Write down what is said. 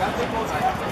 Gracias.